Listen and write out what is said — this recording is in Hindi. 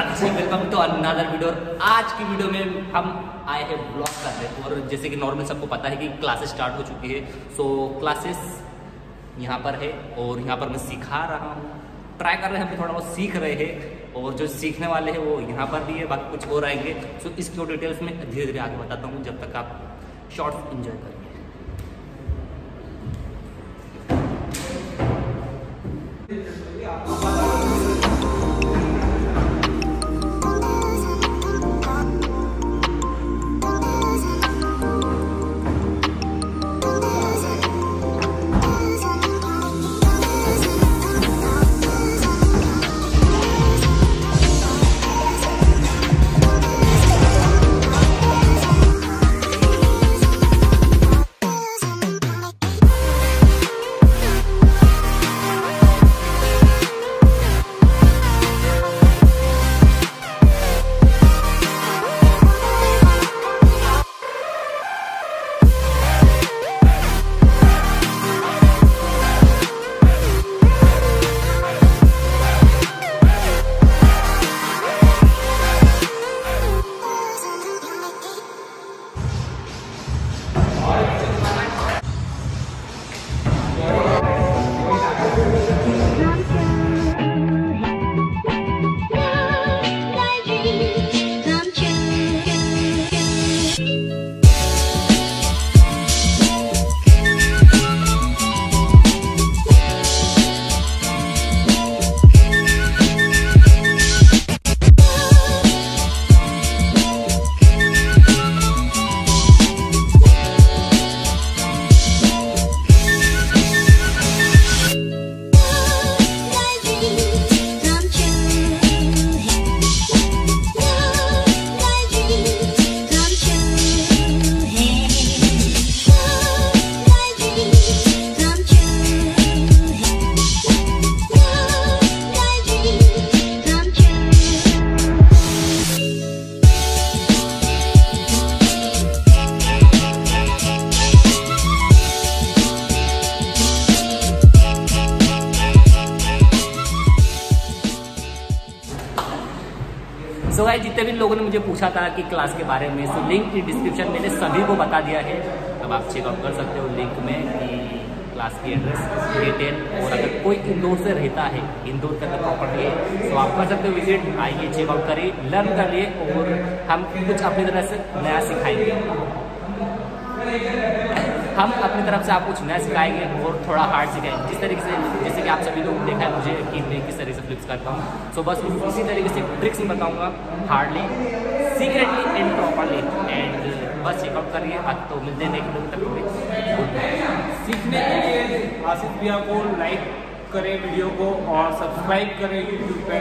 वेलकम टू अनदर वीडियो आज की वीडियो में हम आए हैं ब्लॉग कर रहे और जैसे कि नॉर्मल सबको पता है कि क्लासेस स्टार्ट हो चुकी है। सो क्लासेस यहाँ पर है और यहाँ पर मैं सिखा रहा हूँ। ट्राई कर रहे हैं, हम थोड़ा बहुत सीख रहे हैं और जो सीखने वाले हैं वो यहाँ पर भी है, बाकी कुछ और आएँगे। सो इसकी डिटेल्स में धीरे धीरे आगे बताता हूँ जब तक आप शॉर्ट्स इंजॉय करेंगे सो so, जितने भी लोगों ने मुझे पूछा था कि क्लास के बारे में सो लिंक डिस्क्रिप्शन मैंने सभी को बता दिया है। अब आप चेकआउट कर सकते हो लिंक में कि क्लास की एड्रेस डिटेल और अगर कोई इंदौर से रहता है इंदौर तक प्रॉपर्टी है तो आप कर सकते हो विज़िट आइए चेकआउट करिए लर्न करिए और हम कुछ अपनी तरह से नया सिखाएँगे। हम अपनी तरफ़ से आपको कुछ नया सिखाएँगे और थोड़ा हार्ड सिखाएँगे जिस तरीके से जैसे कि आप सभी लोग देखा है मुझे कि मैं किस तरीके से फ्लिप्स करता हूँ। सो बस इसी तरीके से ट्रिक्स में बताऊँगा hardly secretly and properly and बस चेकआउट करिए, अब तो मिलते हैं लोग तक सीखने के लिए आसिफ भैया को लाइक करें वीडियो को और सब्सक्राइब करें यूट्यूब पर